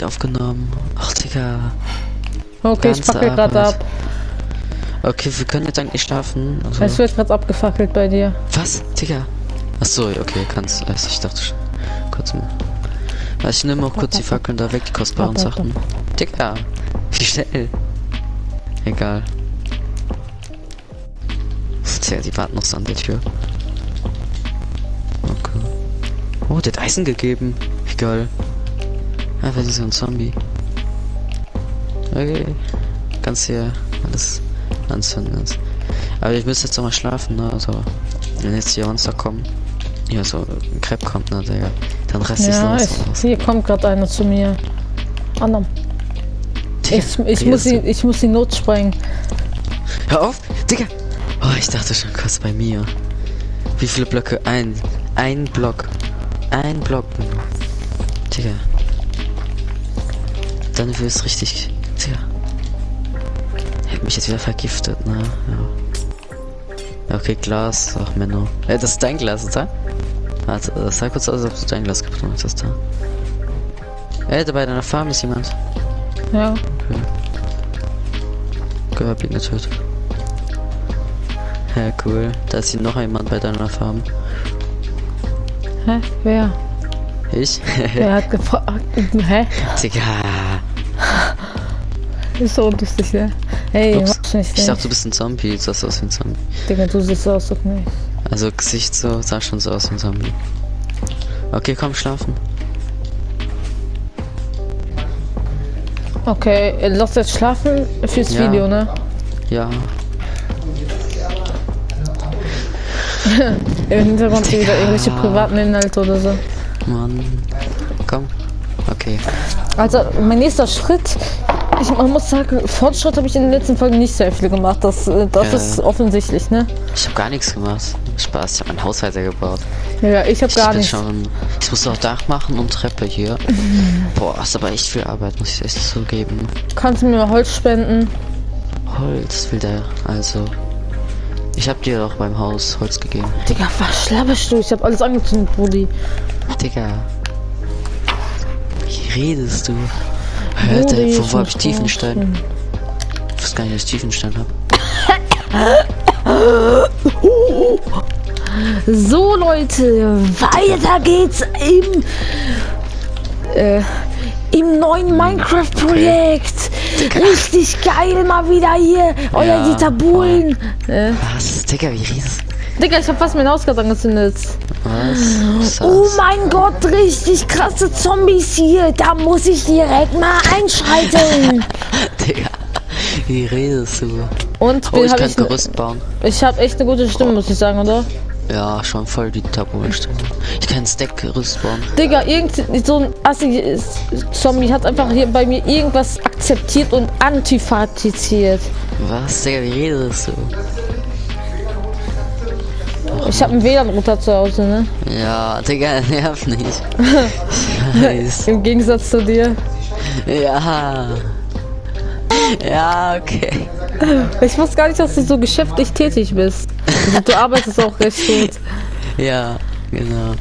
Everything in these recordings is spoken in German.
nicht aufgenommen. Ach, Digga. Okay, ich Ganze fackel gerade ab. Okay, wir können jetzt eigentlich schlafen. Also, Es wird gerade abgefackelt bei dir. was? Digga. Ach so, okay, kannst. Also ich dachte schon. Kurz mal. Also ich nehme auch kurz die Fackeln da weg, die kostbaren. Sachen. Digga. Wie schnell. Egal. Tja, die warten noch so an der Tür. Okay. Oh, der hat Eisen gegeben. Wie geil. Ah, was ist so ein Zombie? Okay. Kannst hier alles anzünden. Aber ich müsste jetzt noch mal schlafen, ne? Also, wenn jetzt die Monster kommen. Ja, so ein Crepe kommt, ne, Digga. Dann rest ich Ja, ich, hier kommt gerade einer zu mir. Anna, ich, ich, muss ihn, ich muss die Not sprengen. Hör auf! Digga! Oh, ich dachte schon kurz bei mir. Wie viele Blöcke? Ein. Ein Block. Ein Block. Digga. Dann wird es richtig. Er hat mich jetzt wieder vergiftet, ne? Ja. Okay, Glas. Ach, Menno. Äh, das ist dein Glas, oder? Warte, das sah kurz aus, als ob du dein Glas genommen hast, da. Ey, da bei deiner Farm ist jemand. Ja, Gehört ihn getötet. Ja, cool. Da ist hier noch jemand bei deiner Farm. hä? Wer? Ich? Wer hat gefragt? Hä? Digga. Ist so lustig, ne? Hey, Ups. mach nicht, Ich dachte, du bist ein Zombie. Du sahst aus wie ein Zombie. Digga, du siehst so aus, nicht. Also Gesicht so, sah schon so aus wie ein Zombie. Okay, komm, schlafen. Okay, lass jetzt schlafen fürs Ja. Video, ne? Ja. Im Hintergrund wieder irgendwelche privaten Inhalte oder so. Mann. Komm. Okay. Also, mein nächster Schritt, ich man muss sagen, Fortschritt habe ich in den letzten Folgen nicht sehr viel gemacht. Das, äh, das Ja. ist offensichtlich, ne? Ich habe gar nichts gemacht. Spaß, ich habe mein Haus weitergebaut. Ja, ich habe gar nichts. schon. Ich muss noch Dach machen und Treppe hier. Boah, ist aber echt viel Arbeit, muss ich echt zugeben. Kannst du mir mal Holz spenden? Holz will der, also. Ich hab dir doch beim Haus Holz gegeben. Digga, was schlabberst du? Ich habe alles angezündet, Brudi. Digga. Wie redest du? Hört Brudi, der, wo, wo hab ich Tiefenstein? Ich weiß gar nicht, dass ich Tiefenstein hab. So, Leute, weiter geht's im, äh, im neuen Minecraft-Projekt. Richtig geil, mal wieder hier. Euer Ja, Dieter Bohlen. Äh, Was? Digga, wie redest Digga, ich hab fast mein Haus gerade angezündet. Was? Oh mein Gott, richtig krasse Zombies hier. Da muss ich direkt mal einschreiten. Digga. Wie redest du? Und Oh, ich hab kann ich, Gerüst bauen. ich habe echt eine gute Stimme, muss ich sagen, oder? Ja, schon voll die Tabu-Stimme. Ich kann Stack-Gerüst bauen. Digga, irgend so ein assi Zombie hat einfach hier bei mir irgendwas akzeptiert und antifatiziert. Was? Digga, wie redest du? Ich habe einen WLAN-Router zu Hause, ne? Ja, Digga, nerv nicht. Im Gegensatz zu dir. Ja. Ja, okay. Ich wusste gar nicht, dass du so geschäftlich tätig bist. Also, du arbeitest auch recht gut. Ja, genau.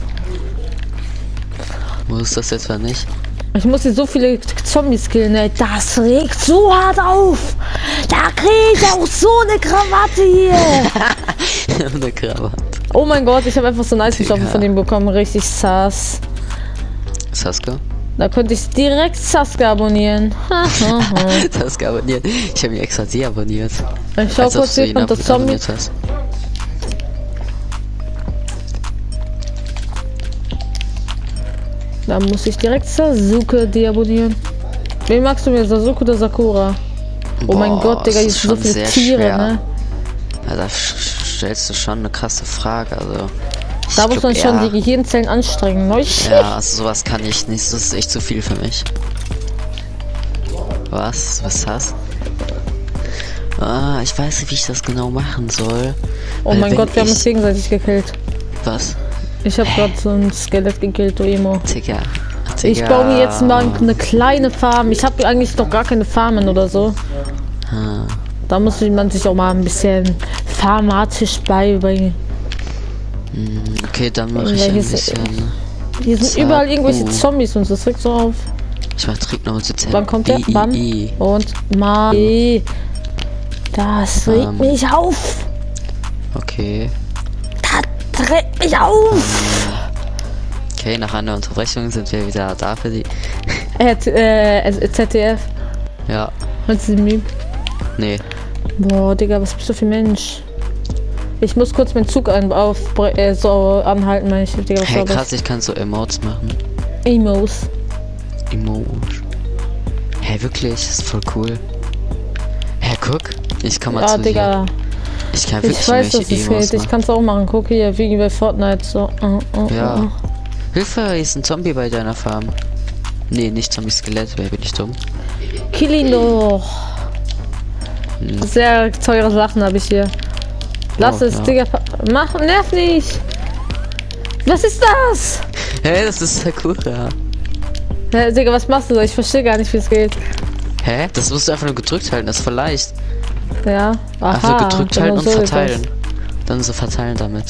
Muss das etwa nicht? Ich muss hier so viele Zombies killen, ey. Das regt so hart auf. Da krieg ich auch so eine Krawatte hier. Eine Krawatte. Oh mein Gott, ich habe einfach so ein Eisgestoffen Digga. von dem bekommen. Richtig sass. Saska? Da könnte ich direkt Sasuke abonnieren. Saska abonniert. Ich habe ihn extra sie abonniert. ich schau kurz, ihn kommt das Zombie. hast. Da muss ich direkt Sasuke deabonnieren. Wen magst du mir, Sasuke oder Sakura? Oh mein Boah, Gott, Digga, hier sind so viele Tiere, schwer. ne? Sch- stellst du schon eine krasse Frage. Also. Da muss man schon die Gehirnzellen anstrengen. ne? Ja, also sowas kann ich nicht. Das ist echt zu viel für mich. Was? Was hast? Ah, ich weiß nicht, wie ich das genau machen soll. Oh mein Gott, wir haben uns gegenseitig gekillt. Was? Ich habe gerade so ein Skelett gekillt, du Emo. Digga. Ich baue mir jetzt mal eine kleine Farm. Ich habe eigentlich noch gar keine Farmen oder so. Ah, Da muss man sich auch mal ein bisschen farmatisch beibringen. Okay, dann mache ich ein bisschen. Hier sind Zack, überall irgendwelche. Zombies und so. Das regt so auf. Ich mach Trick Nummer 17. Wann kommt der? Wann? Und ey, Das regt Ähm. mich auf. Okay. Das regt mich auf. Okay, nach einer Unterbrechung sind wir wieder da für die. Äh, Z- äh, ZDF. Ja. Mit diesem Meme. Nee. Boah, Digga, was bist du für ein Mensch? Ich muss kurz meinen Zug an, auf, äh, so anhalten, meine ich. Hey, krass, ich kann so Emotes machen. Emos. Emote. Hey, wirklich? Das ist voll cool. Hey, guck. Ich kann mal Ja, zu dir. Digga. Ich kann wirklich Ich weiß, dass es geht. Ich kann es auch machen. Guck hier, wie bei Fortnite. So. Uh, uh, Ja. uh. Hilfe, hier ist ein Zombie bei deiner Farm. Nee, nicht Zombie-Skelett, wer bin ich dumm? Kill ihn doch. Hm. Sehr teure Sachen habe ich hier. Lass Oh, es, ja. Digga. Mach, nerv nicht. Was ist das? Hä, das ist Sakura. Ja, Digga, was machst du da? Ich verstehe gar nicht, wie es geht. Hä? Das musst du einfach nur gedrückt halten, das ist voll leicht. Ja. Aha. Einfach gedrückt genau halten und so verteilen. Dann so verteilen damit.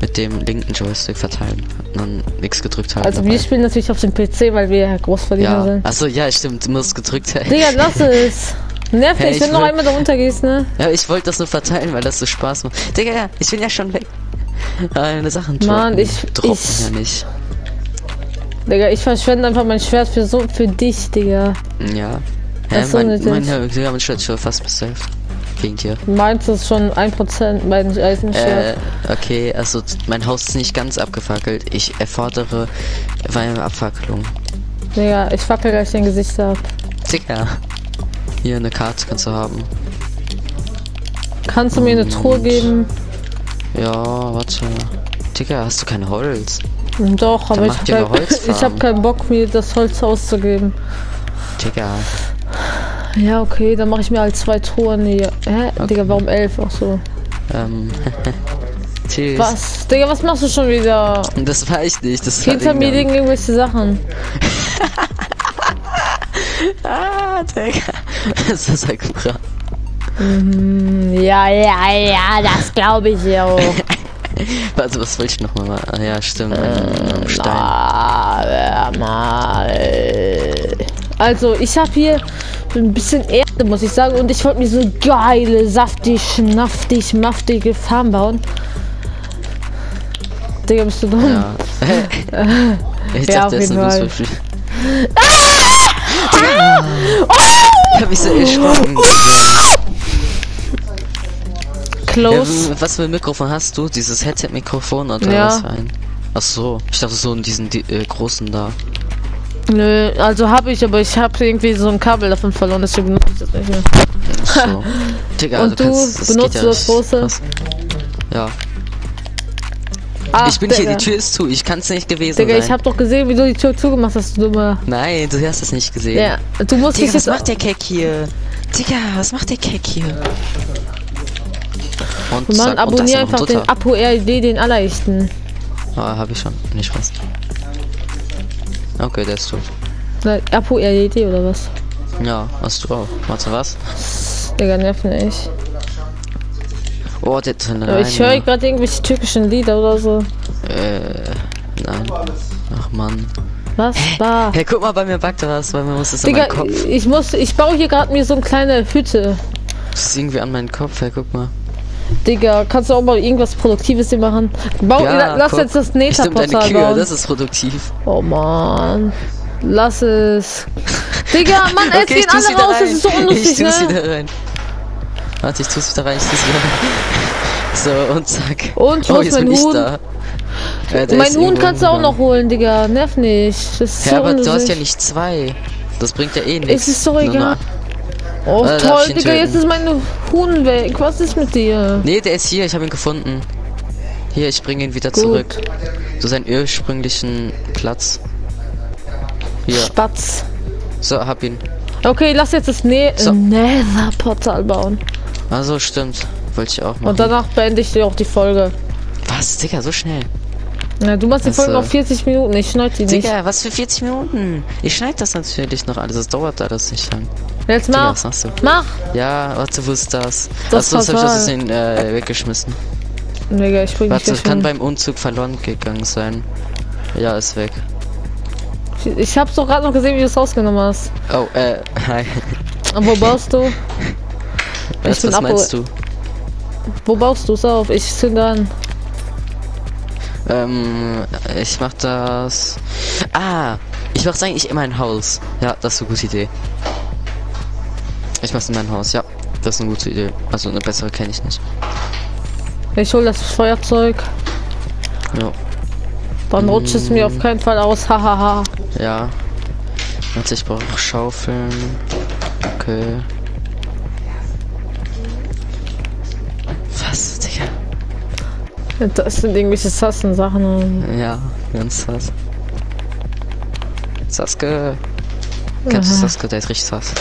Mit dem linken Joystick verteilen. Und dann nichts gedrückt halten. Also wir dabei. spielen natürlich auf dem PC, weil wir ja Großverdiener Ja. sind. Achso, ja, stimmt, du musst gedrückt halten. Digga, lass es. Nerv Hey, wenn du noch einmal da runtergehst, ne? Ja, ich wollte das nur verteilen, weil das so Spaß macht. Digga, ja, ich bin ja schon weg. Meine Sachen Mann, droppen. ich- droppen ich- ja nicht. Digga, ich verschwende einfach mein Schwert für so für dich, Digga. Ja. Das Hä, so mein, nötig. mein, Digga, mein Schwert ist schon fast bis Hälfte. Gegen dir. Meins ist schon 1% mein Eisenschwert. Äh, okay, also mein Haus ist nicht ganz abgefackelt. Ich erfordere eine Abfackelung. Digga, ich fackel gleich dein Gesicht ab. Digga. Hier eine Karte kannst du haben. Kannst du mir eine Truhe geben? Ja, warte. Digga, hast du kein Holz? Doch, aber ich eine hab, keinen Bock, mir das Holz auszugeben. Digga. Ja, okay, dann mache ich mir halt zwei Truhen hier. Hä? Digga, warum elf? Ach so. Ähm. Tschüss. Was? Digga, was machst du schon wieder? Das war ich nicht. Das Hinter mir liegen irgendwelche Sachen. Ah, Digga. Das ist Sakura. Ja, ja, ja, das glaube ich ja auch. Warte, was wollte ich nochmal machen? Ah, ja, stimmt. Ein Stein. Aber mal. Also, ich habe hier ein bisschen Erde, muss ich sagen. Und ich wollte mir so geile, saftig, schnaftig, maftige Farm bauen. Digga, bist du dumm? Ja. ich Ja, dachte, auf das ist ein Fußballspiel. Ich hab mich so erschrocken. Ja, Close. w- was für ein Mikrofon hast du? Dieses Headset-Mikrofon oder Ja. was ein? Ach so, ich dachte so in diesen die, äh, großen da. Nö, also habe ich, aber ich habe irgendwie so ein Kabel davon verloren, deswegen benutze ich das nicht mehr. So. Digga, Und du kannst- das benutzt du das große? Ja, Ach, ich bin hier, Digga. die Tür ist zu, ich kann es nicht gewesen Digga, sein. ich habe doch gesehen, wie du die Tür zugemacht hast, du dummer. Nein, du hast es nicht gesehen. Ja, du musst Digga, was macht der Keck hier? Digga, was macht der Keck hier? Und Mann, zack, und abonnier ein einfach den. Apo RD, den allerechten. Ah, hab ich schon. Nicht Spaß. Okay, der ist tot. Na, Apo RD oder was? Ja, hast du auch. Warte, was? Digga, nerv nicht. Oh, der drin Aber ich höre gerade irgendwelche türkischen Lieder oder so. Äh, nein. Ach Mann. Was? Da. Hey, guck mal, bei mir backt was, weil mir muss an Digga, meinen Kopf. ich muss, ich baue hier gerade mir so eine kleine Hütte. Das ist irgendwie an meinen Kopf, hey, guck mal. Digga, kannst du auch mal irgendwas Produktives hier machen? Bau, la- lass guck. jetzt das Kühe, bauen. das ist produktiv. Oh man. Lass es. Digga, Mann, Okay, ich tu's alle raus, rein. das ist so Ich unlustig, tu's ne? Warte, ich ich tu's wieder rein. So, und zack. Und, wo oh, ist jetzt mein bin ich Huhn? da. Der Mein Huhn kannst du auch noch holen, Digga. Nerv nicht. Das ist Ja, so aber du hast ja nicht zwei. Das bringt ja eh nichts. Es ist Nur egal. Oh, darf toll, Digga, töten? jetzt ist mein Huhn weg. Was ist mit dir? Nee, der ist hier, ich habe ihn gefunden. Hier, ich bringe ihn wieder zurück. Zu seinem ursprünglichen Platz. Hier, Spatz. so, hab ihn. Okay, lass jetzt das ne So. Nether-Portal bauen. Also stimmt. Wollte ich auch machen. Und danach beende ich dir auch die Folge. Was, Digga, so schnell? Ja, du machst die Das, Folge auf 40 Minuten. Ich schneide die nicht. Digga, was für 40 Minuten? Ich schneide das natürlich noch alles. Das dauert alles nicht lang. Jetzt Digga, mach. was machst du? Mach. Ja, warte, wo ist das? Das Achso, das hab ich aus Versehen äh, weggeschmissen. Digga, ich bring Warte, das kann hin. beim Umzug verloren gegangen sein. Ja, ist weg. Ich, ich hab's doch gerade noch gesehen, wie du es rausgenommen hast. Oh, äh, hi. Und wo baust du? Was, was meinst du? Wo baust du es auf? Ich zünde an. Ähm, ich mach das. Ah, ich mach's eigentlich in mein Haus. Ja, das ist eine gute Idee. Ich mach's in mein Haus, ja. Das ist eine gute Idee. Also eine bessere kenne ich nicht. Ich hol das Feuerzeug. Ja. Dann rutscht es mir auf keinen Fall aus. Hahaha. Ja. Warte, ich brauche Schaufeln. Okay. Das sind irgendwelche Sassen-Sachen. Ja, ganz sass. Saske. Kennst du. Saske? Der ist richtig sass.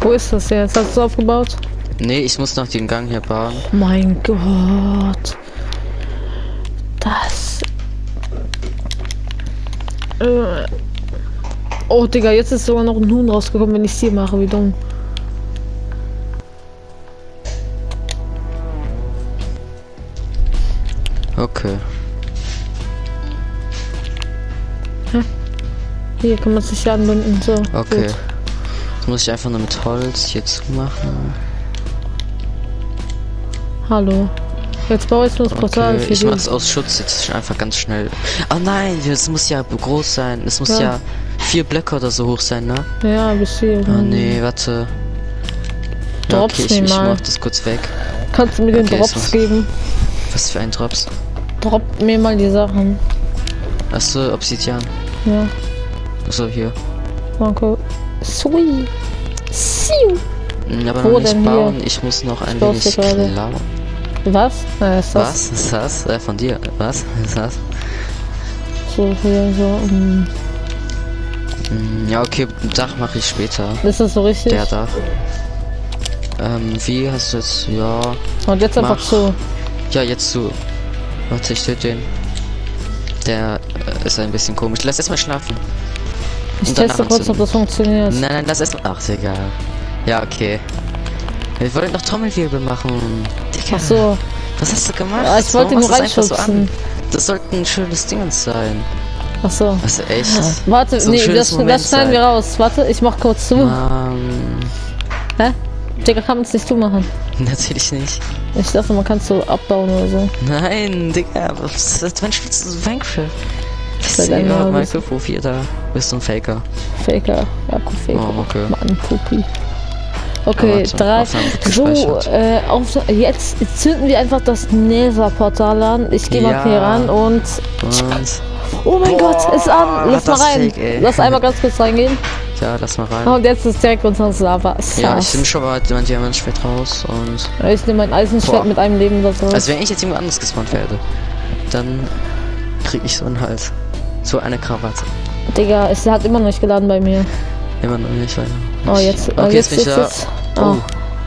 Wo ist das jetzt? Hast du aufgebaut? Nee, ich muss noch den Gang hier bauen. Mein Gott. Das. Äh. Oh, Digga, jetzt ist sogar noch ein Huhn rausgekommen, wenn ich sie mache. Wie dumm. Okay. Hier kann man sich ja anbinden. So. Okay. Gut. Jetzt muss ich einfach nur mit Holz hier zumachen. Hallo. Jetzt baue ich nur das Portal Okay, für ich die. mach's aus Schutz jetzt einfach ganz schnell. Oh nein, das muss ja groß sein. Es muss Ja. ja, vier Blöcke oder so hoch sein, ne? Ja, bis hier. Oh nee, warte. Ja, Drops okay, ich, ich mach das kurz weg. Kannst du mir den Okay, Drops ist was- geben? Was für ein Drops? Drop mir mal die Sachen. Achso, Obsidian. Ja, Achso, hier. danke. Sweet. Hm, Aber Wo noch nicht denn hier? bauen. Ich muss noch ein baust wenig klauen. Was? Na, ist das Was? Ist das? Äh, von dir. Was? Ist das? so hier so? mm. Hm, Ja, okay, Dach mache ich später. Ist das so richtig? Der Dach. Ähm, wie hast du jetzt? Ja. Und jetzt einfach Mach. so. Ja, jetzt zu. Warte, ich töte den. Der äh, ist ein bisschen komisch. Lass erstmal schlafen. Ich teste kurz, ob das funktioniert. Nein, nein, lass erstmal. Ach, egal. Ja, okay. Wir wollten noch Trommelwirbel machen. Digga, Ach so. was hast du gemacht? Ah, ich wollte so reinschubsen. an? Das sollte ein schönes Ding sein. Ach so. Also echt. Warte, So nee, das, das schneiden wir raus. Warte, ich mach kurz zu. Ähm, Hä? Digga, kann man es nicht zumachen. natürlich nicht. Ich dachte, man kann es so abbauen oder so. Nein, Digga, was ist wann spielst du Minecraft? Ich sehe gerade bist Minecraft-Profi da. Bist du ein Faker? Faker. Akku Faker. Oh, okay. Mann, Pupi. Okay, warte, drei. So, äh, auf, jetzt zünden wir einfach das Nether-Portal an. Ich gehe mal Ja. hier ran und. Und Oh mein Boah, Gott, ist an. Lass mal rein. Fake. Lass einmal ganz kurz reingehen. Ja, lass mal rein. Und jetzt ist direkt unser Lava. Ja, ich nehme schon mal mein Diamantschwert raus und. Ich nehme mein Eisenschwert mit einem Leben da drauf. Also wenn ich jetzt irgendwo anders gespawnt werde, dann krieg ich so einen Hals. So eine Krawatte. Digga, es hat immer noch nicht geladen bei mir. Immer noch nicht weiter. Oh, jetzt, Okay, äh, jetzt jetzt es. Oh.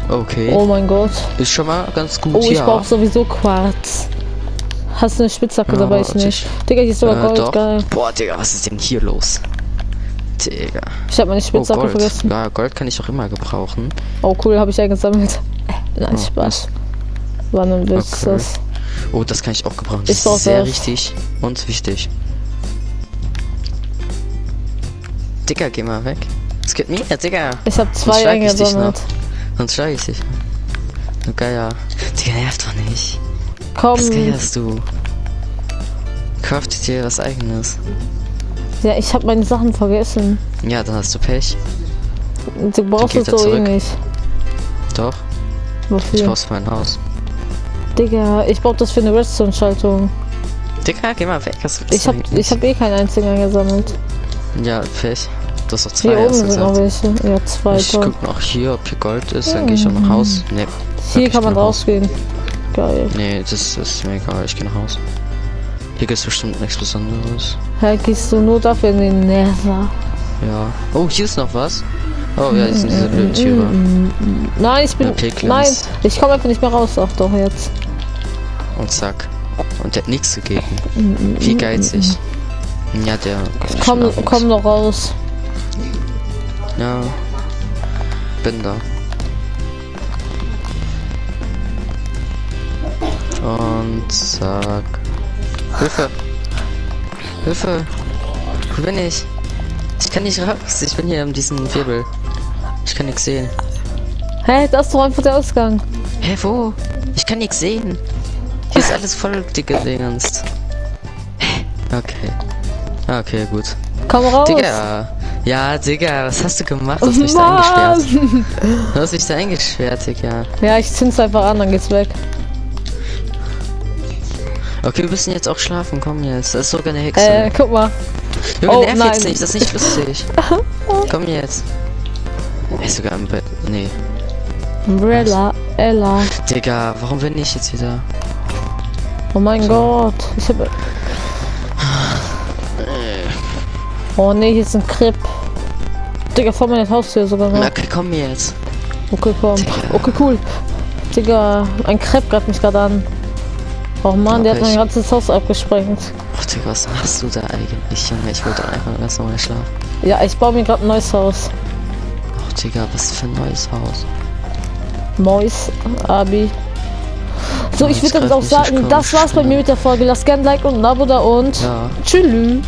Oh, okay. oh mein Gott. Ist schon mal ganz gut, Oh, ich ja. brauche sowieso Quarz. Hast du eine Spitzhacke Ja, dabei? Ich nicht. Digga, hier ist sogar Äh, Gold. Geil. Boah, Digga, was ist denn hier los? Digga. Ich habe meine Oh, Spitzhacke Gold. vergessen. Ja, Gold kann ich auch immer gebrauchen. Oh, cool, habe ich eingesammelt. Nein, Oh, Spaß. Wann und willst Okay. das? Oh, das kann ich auch gebrauchen. Ich Das brauch ist sehr das. richtig und wichtig. Digga, geh mal weg. Es geht mir, Digga. Ich habe zwei ich eingesammelt. Sonst schlage ich dich. Du Geier. Digga, nervt doch nicht. Komm. Was geierst du? Craftet dir was eigenes. Ja, ich habe meine Sachen vergessen. Ja, dann hast du Pech. Du brauchst es so eh nicht. Doch, ich Wofür? brauch's für mein Haus. Digga, ich brauch das für eine Redstone-Schaltung. Digga, geh mal weg. Ich hab, ich hab eh keinen einzigen eingesammelt. Ja, Pech. Du hast doch zwei Hier oben sind noch welche. Ja, zwei. Ich toll. guck noch hier, ob hier Gold ist, dann gehe ich auch nach Haus. Nee, Hier kann man rausgehen. Geil. Nee, das ist mir egal, ich gehe nach Haus. Hier gibt's bestimmt nichts Besonderes. Hä, gehst du nur dafür in den Nether? Ja. Oh, hier ist noch was. Oh ja, hier sind diese Löwentüre. Nein, ich bin. Nein, ich komme einfach nicht mehr raus. Ach doch, jetzt. Und zack. Und der hat nichts gegeben. Wie geizig. Ja, der. Komm, auch komm noch raus. Ja. Bin da. Und zack. Hilfe. Hilfe. Wo bin ich? Ich kann nicht raus. Ich bin hier in diesem Wirbel. Ich kann nichts sehen. Hä, das ist doch einfach der Ausgang. Hä, wo? Ich kann nichts sehen. Hier ist alles voll dicke Dingens. Hä? Okay. Okay, gut. Komm raus. Digga. Ja, Digga, was hast du gemacht? Du hast mich da eingesperrt. Mann. Du hast mich da eingesperrt, Digga. Ja, ich zünd's einfach an, dann geht's weg. Okay, wir müssen jetzt auch schlafen. Komm jetzt. Das ist sogar eine Hexe. Äh, guck mal. Junge, oh, nerv nein. jetzt nicht. Das ist nicht lustig. Komm jetzt. Er ist sogar im Bett. Nee. Umbrella, Ella. Digga, warum bin ich jetzt wieder? Oh mein Gott. Ich hab... Oh nee, hier ist ein Krip. Digga, vor meiner Haustür sogar noch. Okay, komm jetzt. Okay, komm. Digga. Okay, cool. Digga, ein Krep greift mich gerade an. Oh Mann, der hat Okay, mein ich- ganzes Haus abgesprengt. Ach, Digga, was machst du da eigentlich, Junge? Ich wollte einfach nur ganz normal schlafen. Ja, ich baue mir gerade ein neues Haus. Ach, Digga, was für ein neues Haus. Mois, Abi. So, Oh, ich würde greift auch sagen, das war's bei mir mit der Folge. Lasst gerne ein Like und ein Abo da und Ja. tschüss.